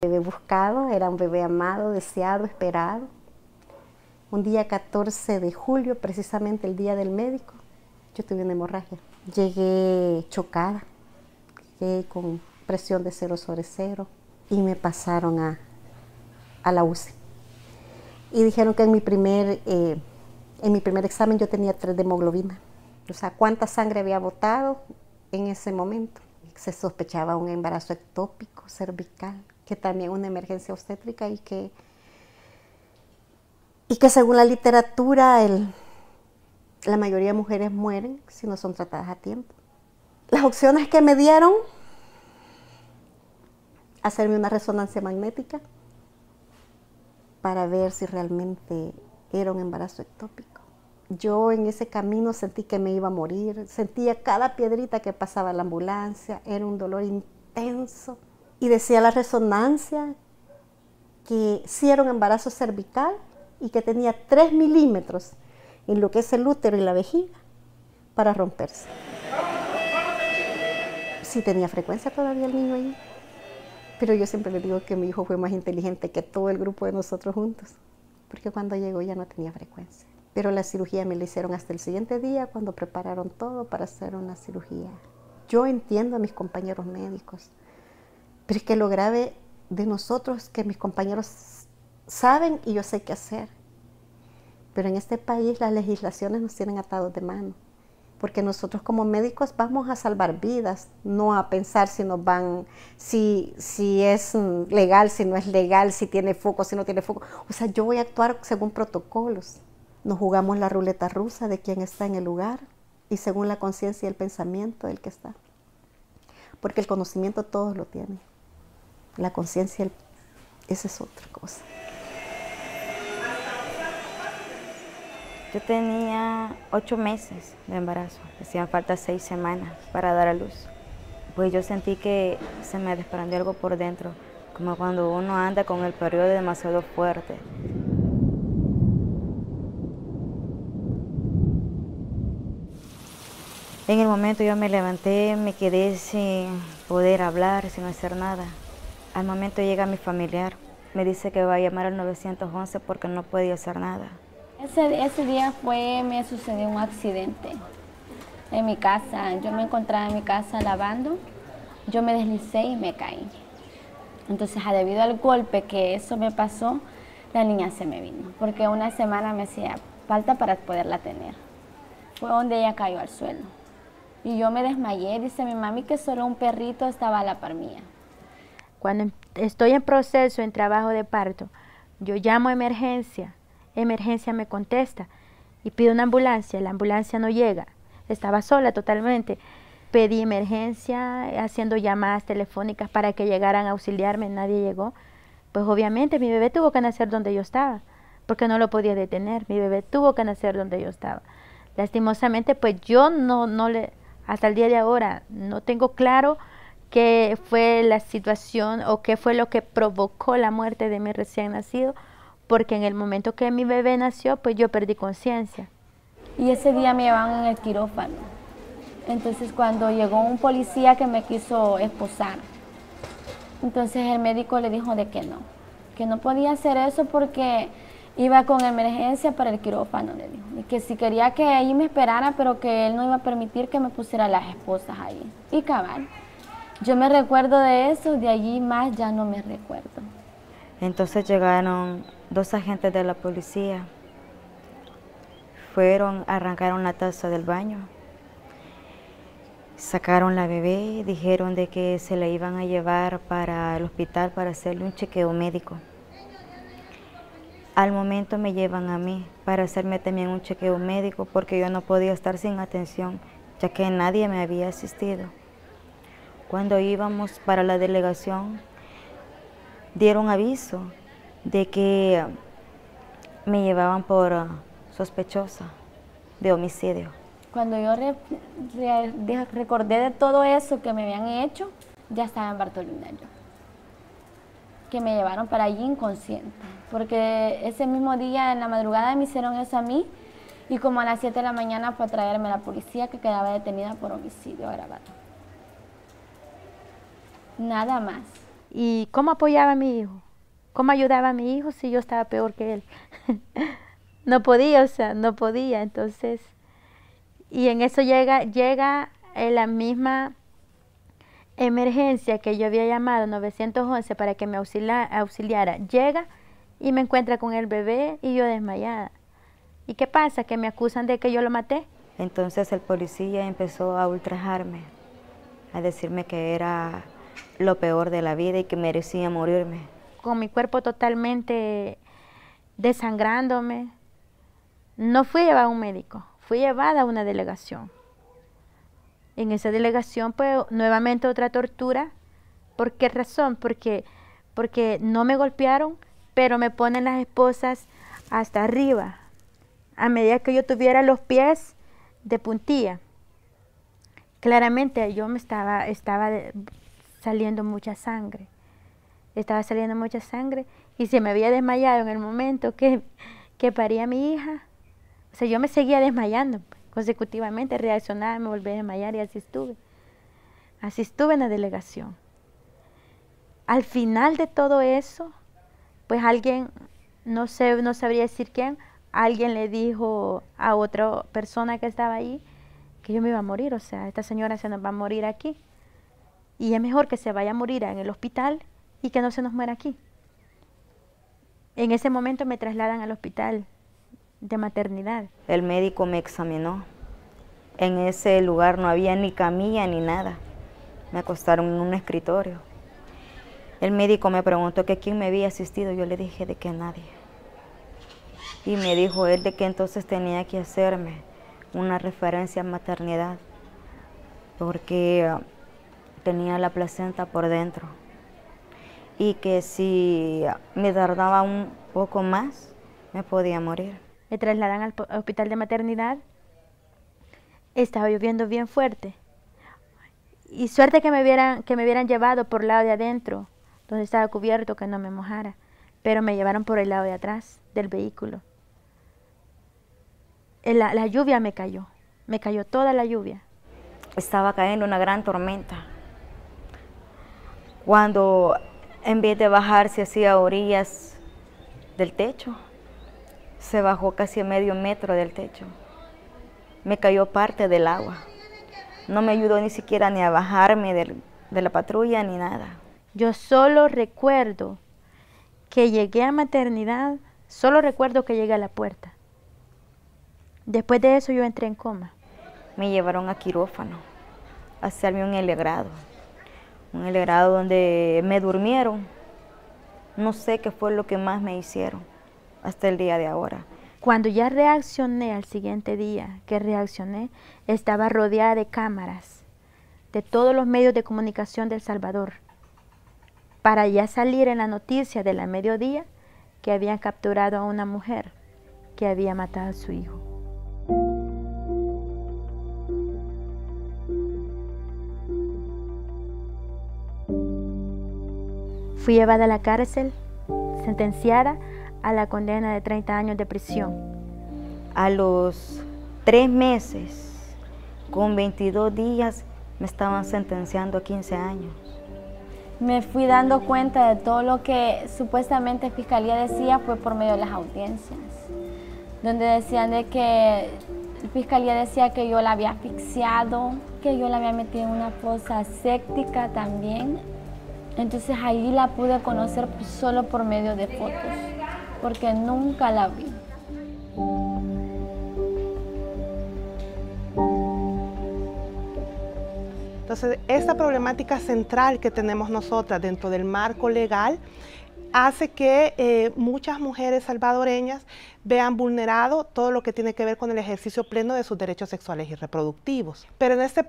Bebé buscado, era un bebé amado, deseado, esperado. Un día 14 de julio, precisamente el día del médico, yo tuve una hemorragia. Llegué chocada, llegué con presión de 0 sobre 0 y me pasaron a, a la UCI. Y dijeron que en mi, primer, eh, en mi primer examen yo tenía 3 de hemoglobina. O sea, cuánta sangre había botado en ese momento. Se sospechaba un embarazo ectópico cervical que también una emergencia obstétrica y que, y que según la literatura la mayoría de mujeres mueren si no son tratadas a tiempo. Las opciones que me dieron, hacerme una resonancia magnética para ver si realmente era un embarazo ectópico. Yo en ese camino sentí que me iba a morir, sentía cada piedrita que pasaba la ambulancia, era un dolor intenso y decía la resonancia que sí era un embarazo cervical y que tenía 3 milímetros en lo que es el útero y la vejiga para romperse. Sí tenía frecuencia todavía el niño ahí, pero yo siempre le digo que mi hijo fue más inteligente que todo el grupo de nosotros juntos, porque cuando llegó ya no tenía frecuencia. Pero la cirugía me la hicieron hasta el siguiente día cuando prepararon todo para hacer una cirugía. Yo entiendo a mis compañeros médicos, pero es que lo grave de nosotros es que mis compañeros saben y yo sé qué hacer. Pero en este país las legislaciones nos tienen atados de mano. Porque nosotros como médicos vamos a salvar vidas, no a pensar si nos van, si, si es legal, si no es legal, si tiene foco, si no tiene foco. O sea, yo voy a actuar según protocolos. Nos jugamos la ruleta rusa de quién está en el lugar y según la conciencia y el pensamiento del que está. Porque el conocimiento todos lo tienen. La conciencia, esa es otra cosa. Yo tenía ocho meses de embarazo, hacían falta seis semanas para dar a luz. Pues yo sentí que se me desprendió algo por dentro, como cuando uno anda con el periodo demasiado fuerte. En el momento yo me levanté, me quedé sin poder hablar, sin hacer nada. Al momento llega mi familiar, me dice que va a llamar al 911 porque no podía hacer nada. Ese, día fue, me sucedió un accidente en mi casa. Yo me encontraba en mi casa lavando, yo me deslicé y me caí. Entonces, debido al golpe que eso me pasó, la niña se me vino, porque una semana me hacía falta para poderla tener. Fue donde ella cayó al suelo. Y yo me desmayé, dice mi mami que solo un perrito estaba a la par mía. Cuando estoy en proceso, en trabajo de parto, yo llamo a emergencia, emergencia me contesta y pido una ambulancia, la ambulancia no llega, estaba sola totalmente. Pedí emergencia, haciendo llamadas telefónicas para que llegaran a auxiliarme, nadie llegó. Pues obviamente mi bebé tuvo que nacer donde yo estaba, porque no lo podía detener, mi bebé tuvo que nacer donde yo estaba. Lastimosamente, pues yo no, no le, hasta el día de ahora, no tengo claro qué fue la situación o qué fue lo que provocó la muerte de mi recién nacido, porque en el momento que mi bebé nació, pues yo perdí conciencia. Y ese día me llevaban en el quirófano. Entonces cuando llegó un policía que me quiso esposar, entonces el médico le dijo de que no, que no podía hacer eso porque iba con emergencia para el quirófano, le dijo. Y que si quería que ahí me esperara, pero que él no iba a permitir que me pusiera las esposas ahí. Y cabal. Yo me recuerdo de eso, de allí más ya no me recuerdo. Entonces llegaron dos agentes de la policía. Fueron, arrancaron la taza del baño. Sacaron la bebé, dijeron de que se la iban a llevar para el hospital para hacerle un chequeo médico. Al momento me llevan a mí para hacerme también un chequeo médico porque yo no podía estar sin atención, ya que nadie me había asistido. Cuando íbamos para la delegación, dieron aviso de que me llevaban por uh, sospechosa de homicidio. Cuando yo recordé de todo eso que me habían hecho, ya estaba en Bartolina yo. Que me llevaron para allí inconsciente. Porque ese mismo día, en la madrugada, me hicieron eso a mí. Y como a las 7 de la mañana fue a traerme la policía que quedaba detenida por homicidio agravado nada más. ¿Y cómo apoyaba a mi hijo? ¿Cómo ayudaba a mi hijo si yo estaba peor que él? no podía, o sea, no podía. Entonces, y en eso llega, llega la misma emergencia que yo había llamado 911 para que me auxiliara. Llega y me encuentra con el bebé y yo desmayada. ¿Y qué pasa? Que me acusan de que yo lo maté. Entonces el policía empezó a ultrajarme, a decirme que era lo peor de la vida y que merecía morirme. Con mi cuerpo totalmente desangrándome, no fui llevada a un médico, fui llevada a una delegación. En esa delegación, pues, nuevamente otra tortura. ¿Por qué razón? Porque, porque no me golpearon, pero me ponen las esposas hasta arriba, a medida que yo tuviera los pies de puntilla. Claramente yo me estaba, estaba saliendo mucha sangre. Estaba saliendo mucha sangre y se me había desmayado en el momento que, que paría mi hija. O sea, yo me seguía desmayando consecutivamente, reaccionaba, me volví a desmayar y así estuve. Así estuve en la delegación. Al final de todo eso, pues alguien, no sé, no sabría decir quién, alguien le dijo a otra persona que estaba ahí que yo me iba a morir, o sea, esta señora se nos va a morir aquí. Y es mejor que se vaya a morir en el hospital y que no se nos muera aquí. En ese momento me trasladan al hospital de maternidad. El médico me examinó. En ese lugar no había ni camilla ni nada. Me acostaron en un escritorio. El médico me preguntó que quién me había asistido. Yo le dije de que nadie. Y me dijo él de que entonces tenía que hacerme una referencia a maternidad. Porque tenía la placenta por dentro. Y que si me tardaba un poco más, me podía morir me trasladan al hospital de maternidad. Estaba lloviendo bien fuerte. Y suerte que me hubieran, que me hubieran llevado por el lado de adentro, donde estaba cubierto, que no me mojara. Pero me llevaron por el lado de atrás del vehículo. La, la lluvia me cayó, me cayó toda la lluvia. Estaba cayendo una gran tormenta. Cuando en vez de bajarse hacia orillas del techo, se bajó casi a medio metro del techo. Me cayó parte del agua. No me ayudó ni siquiera ni a bajarme de la patrulla ni nada. Yo solo recuerdo que llegué a maternidad, solo recuerdo que llegué a la puerta. Después de eso yo entré en coma. Me llevaron a quirófano a hacerme un elegrado. Un elegrado donde me durmieron. No sé qué fue lo que más me hicieron hasta el día de ahora. Cuando ya reaccioné al siguiente día que reaccioné, estaba rodeada de cámaras de todos los medios de comunicación del Salvador para ya salir en la noticia de la mediodía que habían capturado a una mujer que había matado a su hijo. Fui llevada a la cárcel, sentenciada a la condena de 30 años de prisión. A los tres meses, con 22 días, me estaban sentenciando a 15 años. Me fui dando cuenta de todo lo que supuestamente Fiscalía decía fue por medio de las audiencias, donde decían de que Fiscalía decía que yo la había asfixiado, que yo la había metido en una fosa séptica también. Entonces ahí la pude conocer solo por medio de fotos porque nunca la vi. Entonces, esta problemática central que tenemos nosotras dentro del marco legal hace que eh, muchas mujeres salvadoreñas vean vulnerado todo lo que tiene que ver con el ejercicio pleno de sus derechos sexuales y reproductivos. Pero en este